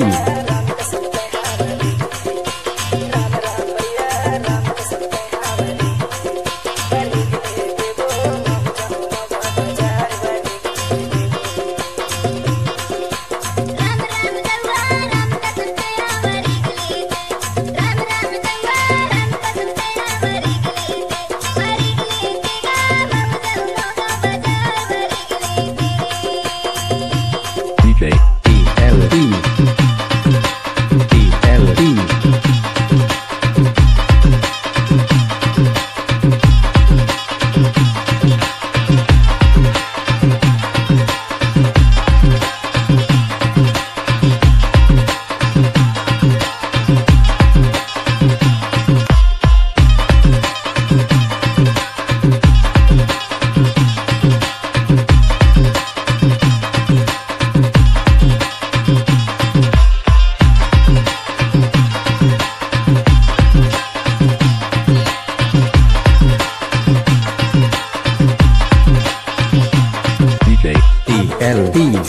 feed.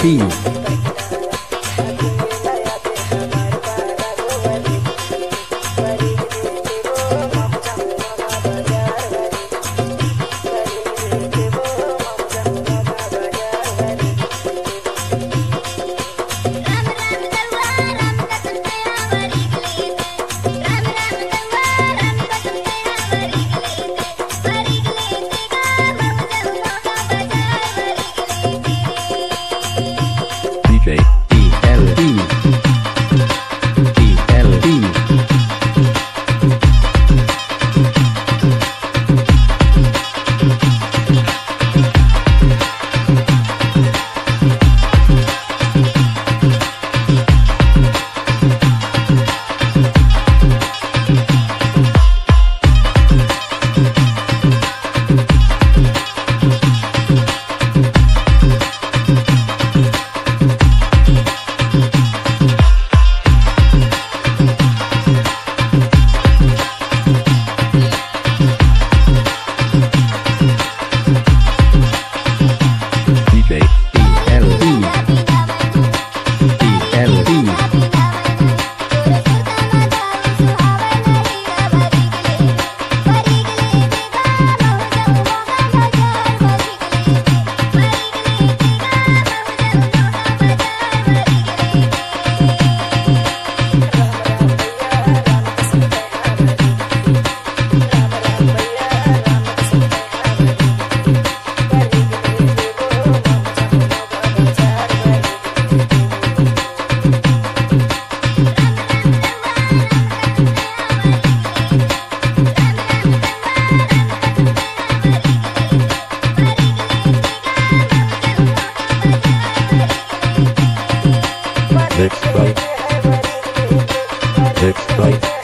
Team. By